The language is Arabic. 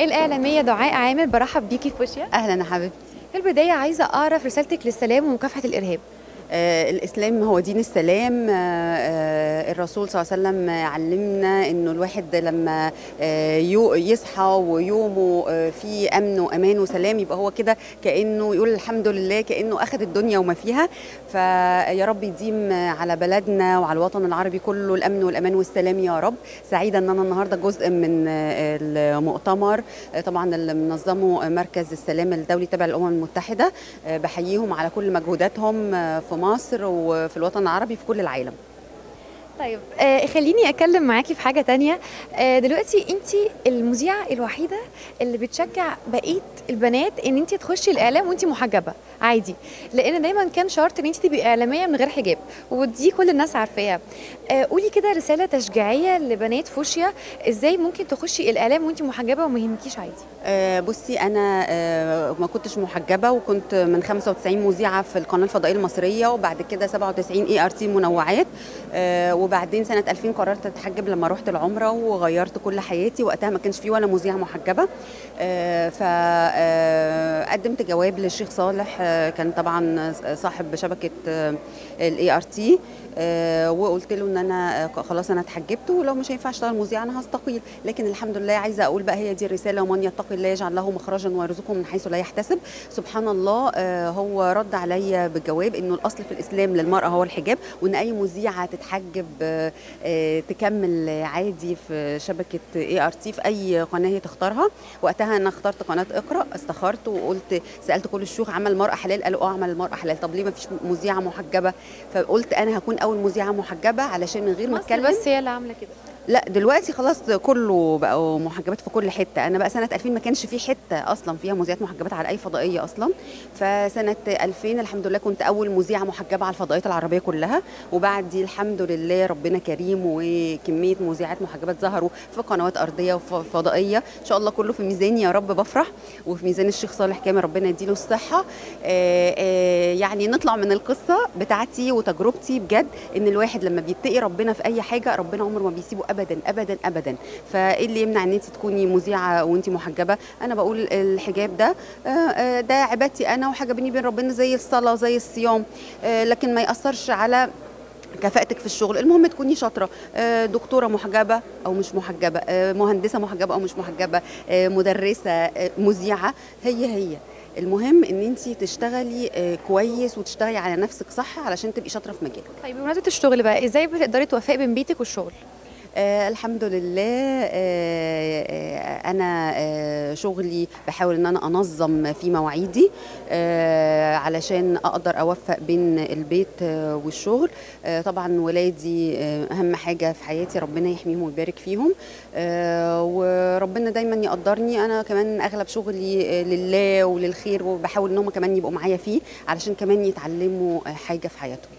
الإعلامية دعاء عامر برحب بيكي في فوشيا أهلا يا حبيبتي. في البداية عايزة أعرف رسالتك للسلام ومكافحة الإرهاب. آه الإسلام هو دين السلام. آه آه الرسول صلى الله عليه وسلم علمنا إنه الواحد لما يصحى ويومه فيه أمن وأمان وسلام يبقى هو كده كأنه يقول الحمد لله كأنه أخذ الدنيا وما فيها. فيا رب يديم على بلدنا وعلى الوطن العربي كله الأمن والأمان والسلام يا رب. سعيدة إن أنا النهارده جزء من المؤتمر. طبعا اللي منظمه مركز السلام الدولي تبع الأمم المتحدة. آه بحييهم على كل مجهوداتهم آه في مصر وفي الوطن العربي في كل العالم. طيب آه خليني أتكلم معاكي في حاجة تانية. آه دلوقتي أنت المذيعة الوحيدة اللي بتشجع بقية البنات إن أنت تخشي الإعلام وأنت محجبة عادي. لأن دايما كان شرط إن أنت تبقي إعلامية من غير حجاب ودي كل الناس عارفاها. آه قولي كده رسالة تشجيعية لبنات فوشيا إزاي ممكن تخشي الإعلام وأنت محجبة وما يهمكيش عادي. آه، بصي أنا آه، ما كنتش محجبة وكنت من 95 مذيعة في القناة الفضائية المصرية وبعد كده 97 ART منوعات آه، وبعدين سنة 2000 قررت أتحجب لما رحت العمرة وغيرت كل حياتي. وقتها ما كانش في ولا مذيعه محجبة. فقدمت جواب للشيخ صالح آه، كان طبعا صاحب شبكة ال ART وقلت له إن أنا آه، خلاص أنا اتحجبت ولو مش هينفع أشتغل مذيعه أنا هستقيل. لكن الحمد لله عايزة أقول بقى هي دي الرسالة ومن يتقي الله يجعل له مخرجا ويرزقه من حيث لا يحتسب. سبحان الله آه، هو رد عليا بالجواب إنه الأصل في الإسلام للمرأة هو الحجاب وإن أي مذيعة تتحجب آه، آه، تكمل عادي في شبكة ART في أي قناة هي تختارها. وقتها أنا اخترت قناة اقرأ استخرت وقلت سألت كل الشيوخ عمل المراه حلال قالوا آه عمل المراه حلال. طب ليه ما فيش مذيعة محجبة؟ فقلت أنا هكون أول مذيعة محجبة علشان من غير ما أتكلم. بس هي اللي عاملة كده. لا دلوقتي خلاص كله بقوا محجبات في كل حتة. أنا بقى سنة 2000 ما كانش في حتة أصلا فيها مذيعات محجبات على أي فضائية أصلا. فسنة 2000 الحمد لله كنت أول مذيعة محجبة على الفضائيات العربية كلها. وبعد دي الحمد لله ربنا كريم وكمية مذيعات محجبات ظهروا في قنوات أرضية وفضائيه إن شاء الله كله في ميزاني يا رب بفرح. وفي ميزان الشيخ صالح كامل ربنا يديله الصحة. آه، آه، يعني نطلع من القصة بتاعتي وتجربتي بجد. إن الواحد لما بيتقي ربنا في أي حاجة ربنا عمره ما بيسيبه ابدا ابدا ابدا. فإيه اللي يمنع إن أنت تكوني مذيعة وأنت محجبة؟ أنا بقول الحجاب ده آه، آه، ده عبادتي أنا وحاجه بيني وبين ربنا زي الصلاة زي الصيام آه، لكن ما يأثرش على كفاءتك في الشغل. المهم تكوني شاطرة. دكتورة محجبة أو مش محجبة مهندسة محجبة أو مش محجبة مدرسة مذيعة هي هي. المهم إن أنت تشتغلي كويس وتشتغلي على نفسك صح علشان تبقي شاطرة في مجالك. طيب بمناسبة الشغل بقى إزاي بتقدري توفقي بين بيتك والشغل؟ آه الحمد لله. آه آه أنا آه شغلي بحاول إن أنا أنظم في مواعيدي آه علشان أقدر أوفق بين البيت والشغل. آه طبعا ولادي أهم حاجة في حياتي ربنا يحميهم ويبارك فيهم. وربنا دايما يقدرني. أنا كمان أغلب شغلي لله وللخير وبحاول إن هم كمان يبقوا معايا فيه علشان كمان يتعلموا حاجة في حياتهم.